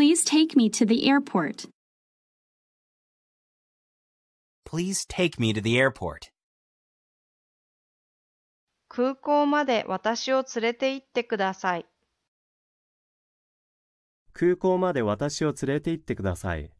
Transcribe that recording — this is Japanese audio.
Please take me to the airport. Please take me to the airport. 空港まで私を連れて行ってください。空港まで私を連れて行ってください。